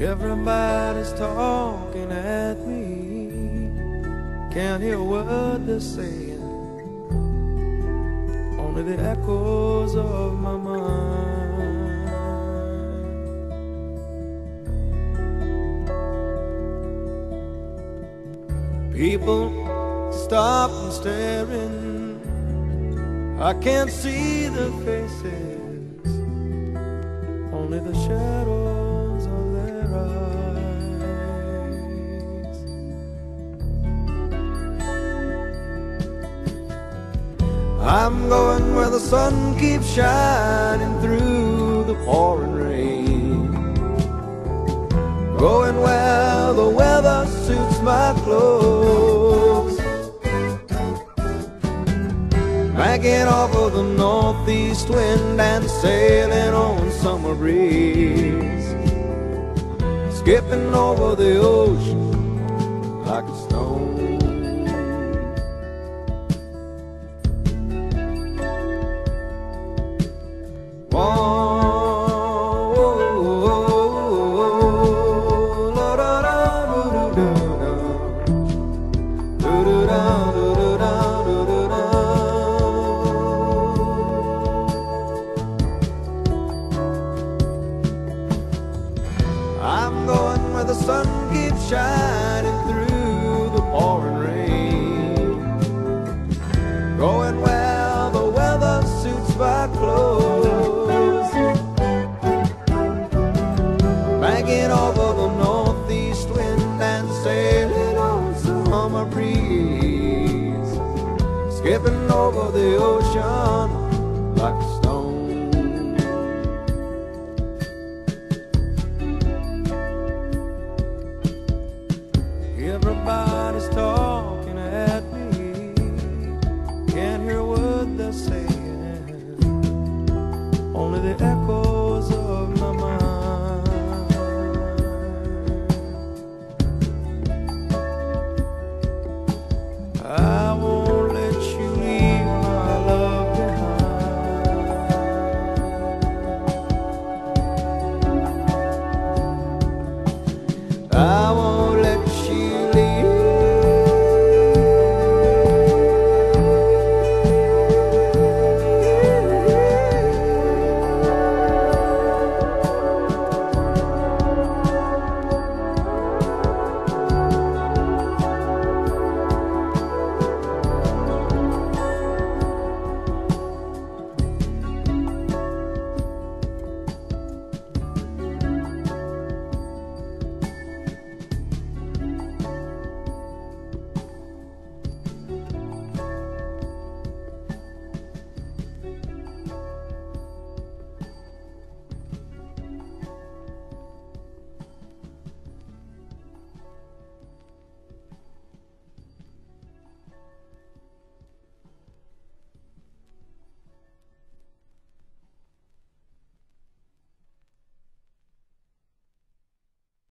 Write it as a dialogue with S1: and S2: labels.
S1: Everybody's talking at me. Can't hear word they're saying. Only the echoes of my mind. People stop and staring. I can't see the faces, only the shadows I'm going where the sun keeps shining through the pouring rain. Going where the weather suits my clothes. Backing off of the northeast wind and sailing on summer breeze. Skipping over the ocean like a stone. Sun keeps shining through the pouring rain. Going where the weather suits my clothes. Banking over the northeast wind and sailing on summer breeze. Skipping over the ocean like a I want